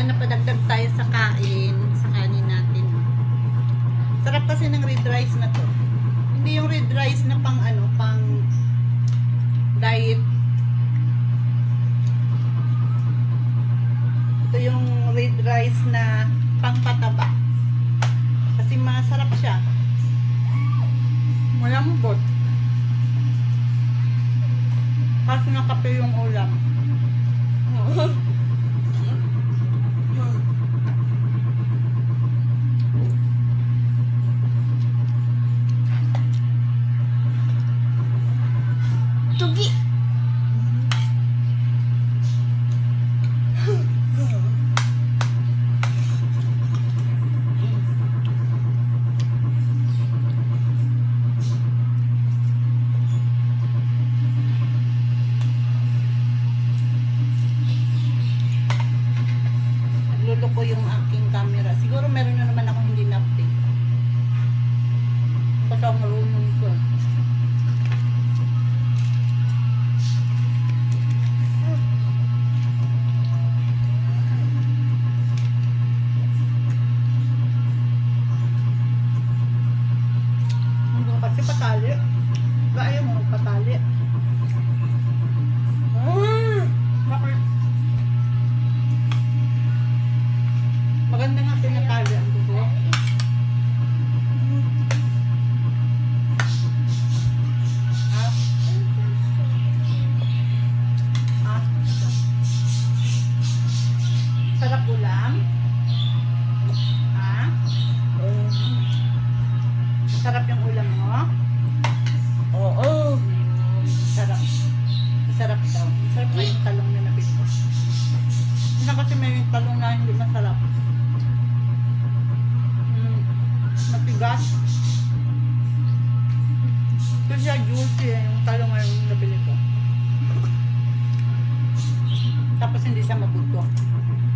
para napadagdag tayo sa kain, sa kanin natin. Sarap kasi ng red rice na to. Hindi yung red rice na pang ano, pang diet. Ito yung red rice na pangpataba. Kasi masarap siya. Walang bot. Kaso nakape yung ulam. Oh, のと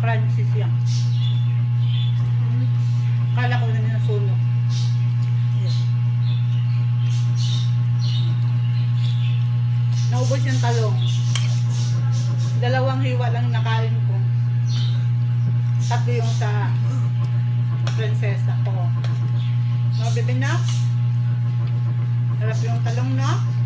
Crunchy siya. Kala ko na yung sunog. Naubos yung talong. Dalawang hiwa lang nakain ko. Tatlo yung sa prinsesa ko. Na? Harap yung talong, no?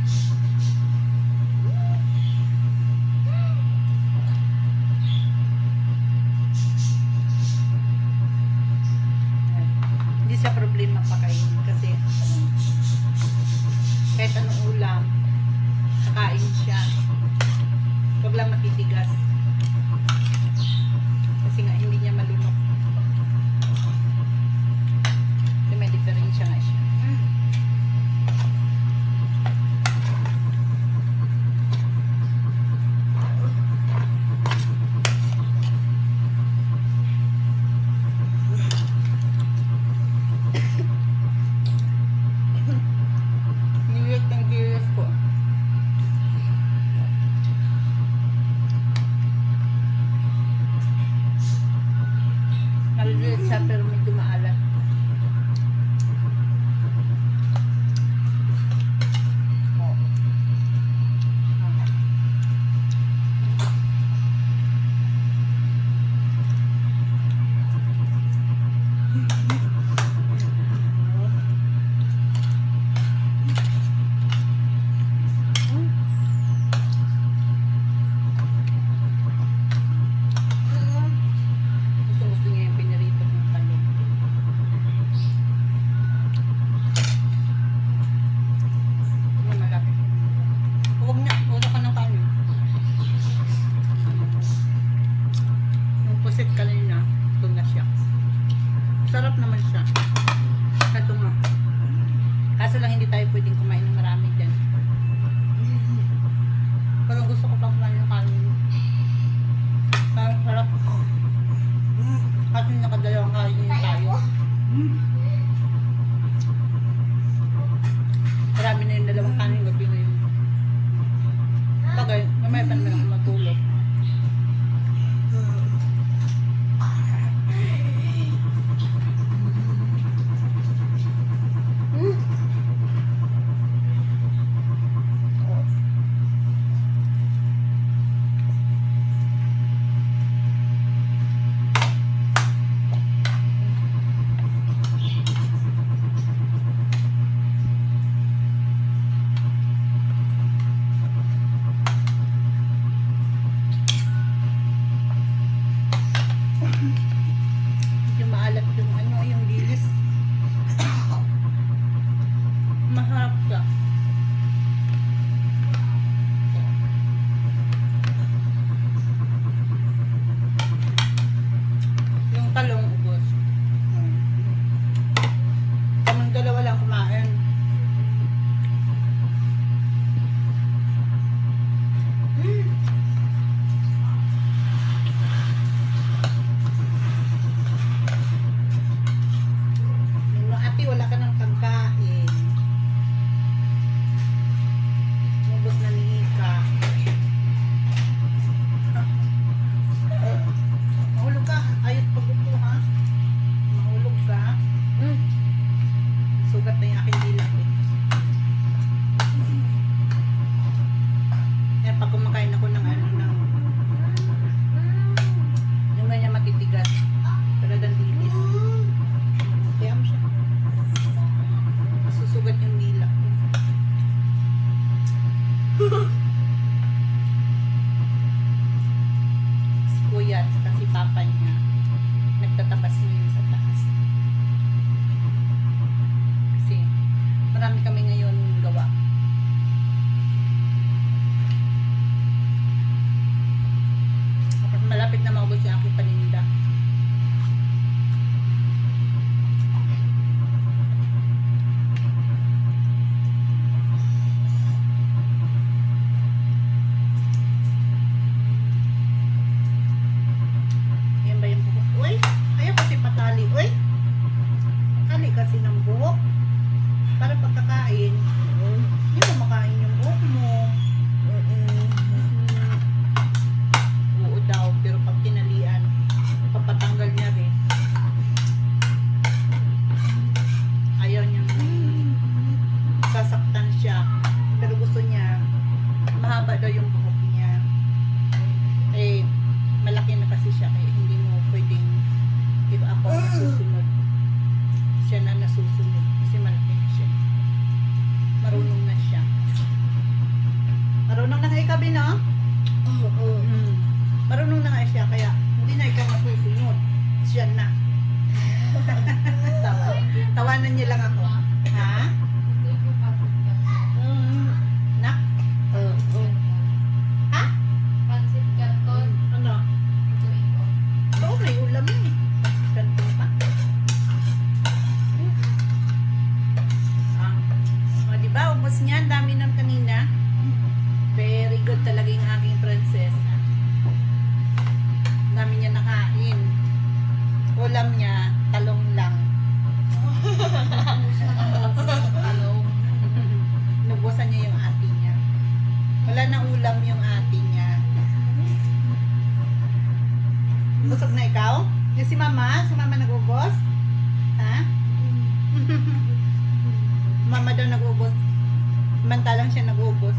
lang siya nagubos.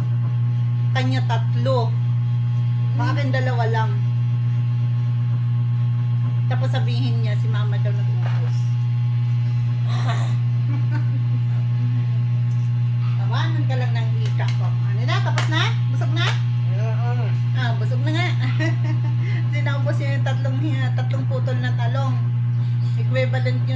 Kanya tatlo. Makakin dalawa lang. Tapos sabihin niya, si mama daw nagubos. Tawanan ka lang ng ika ko. Ano na? Tapos na? Busog na? Ah, busog na nga. Sinaubos niya yung tatlong, tatlong putol na talong. Equivalent niya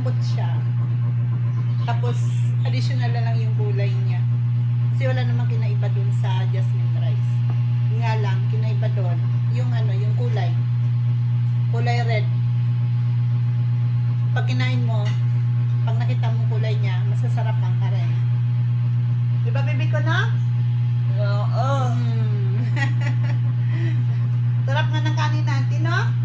malambot siya. Tapos, additional na lang yung gulay niya. Kasi wala namang kinaiba dun sa jasmine rice. Nga lang, kinaiba dun yung ano, yung kulay. Kulay red. Pag kinain mo, pag nakita mo kulay niya, masasarap ang karen. Di ba, baby ko na? Oo. Oh. Sarap nga ng kanin natin, no?